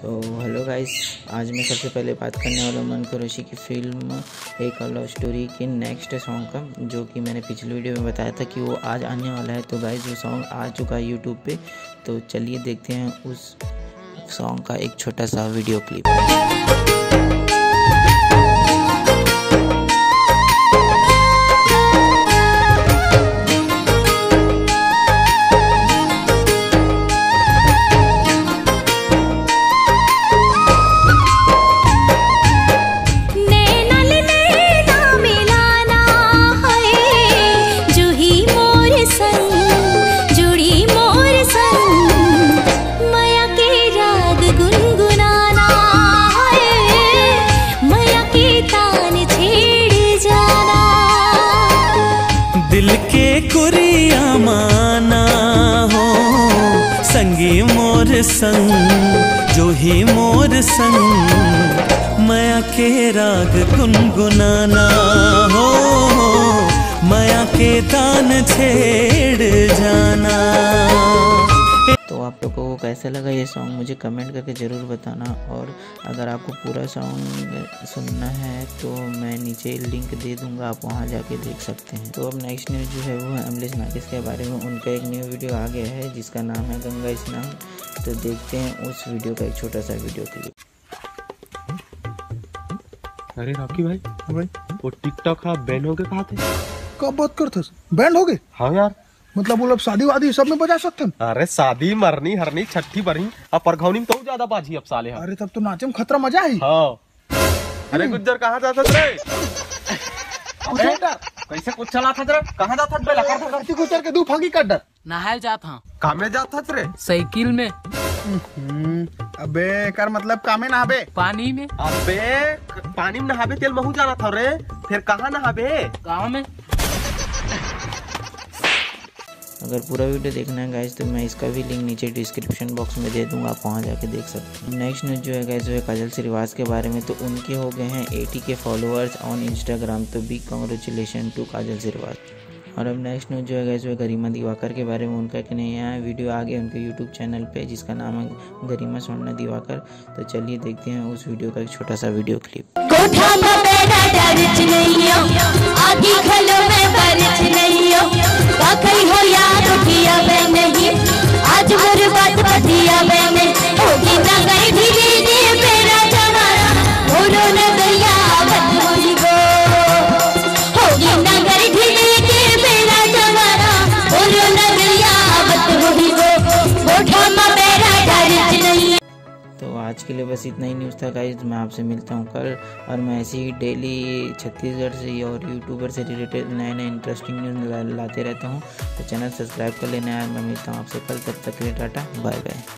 तो hello guys आज मैं सबसे पहले बात करने वाला हूँ मन कुरैशी की फ़िल्म एक और लव स्टोरी के नेक्स्ट सॉन्ग का, जो कि मैंने पिछले वीडियो में बताया था कि वो आज आने वाला है। तो गाइस वो सॉन्ग आ चुका है यूट्यूब पे तो चलिए देखते हैं उस सॉन्ग का एक छोटा सा वीडियो क्लिप संग, जो ही मोर संग मया के राग गुनगुनाना हो, मया के तान छेड़ जाना। आप लोगों को कैसा लगा ये सॉन्ग मुझे कमेंट करके ज़रूर बताना। और अगर आपको पूरा सॉन्ग सुनना है तो मैं नीचे लिंक दे दूँगा आप वहाँ जाके देख सकते हैं। तो अब नेक्स्ट न्यूज़ जो है वो है अमलेश नागिस के बारे में। उनका एक न्यू वीडियो आ गया है जिसका नाम है गंगा स्नान तो देखते हैं उस वीडियो का एक छोटा सा वीडियो क्लिप अरे रॉकी भाई भाई वो टिकटॉक हाँ बैन हो गए कहा थे? कब बात करते बैंड हो गए? हाँ यार। मतलब वो लोग शादी वादी सब में बजा सकते हैं। अरे शादी मरनी हरनी छठी बरनी। अब परघौनी तो ज़्यादा बाजी अब साले हाँ। अरे तब तो नाचे में खतरा मज़ा ही। हाँ। अरे गुज्जर कहाँ जाता था रे? डर कैसे कुछ चला था कहाँ जाता था? था धरती को दू फंगी कर डर नहाए जात हाँ। कहाँ में जाता था रे? साइकिल में। अबे कर मतलब कामे ना हबे पानी में। अबे पानी में नहाबे तेल महू जाना था रे। फिर कहाँ नहाबे? गाँव में। अगर पूरा वीडियो देखना है गाइज़ तो मैं इसका भी लिंक नीचे डिस्क्रिप्शन बॉक्स में दे दूँगा, आप वहाँ जाके देख सकते हैं। नेक्स्ट न्यूज़ जो है गाइज़ वो है काजल श्रीवास के बारे में। तो उनके हो गए हैं 80 के फॉलोअर्स ऑन इंस्टाग्राम तो big congratulation to Kajal Shrivas. और अब नेक्स्ट न्यूज़ जो है गाइज़ वो गरिमा दिवाकर के बारे में। उनका एक नया वीडियो आ गया उनके यूट्यूब चैनल पे, जिसका नाम है गरिमा सोना दिवाकर। तो चलिए देखते हैं उस वीडियो का एक छोटा सा वीडियो क्लिप के लिए बस इतना ही न्यूज़ था गाइज़ मैं आपसे मिलता हूँ कल और मैं ऐसे ही डेली छत्तीसगढ़ से और यूट्यूबर से रिलेटेड नए नए इंटरेस्टिंग न्यूज़ लाते रहता हूँ। तो चैनल सब्सक्राइब कर लेना यार, मैं मिलता हूँ आपसे कल, तब तक के लिए टाटा बाय बाय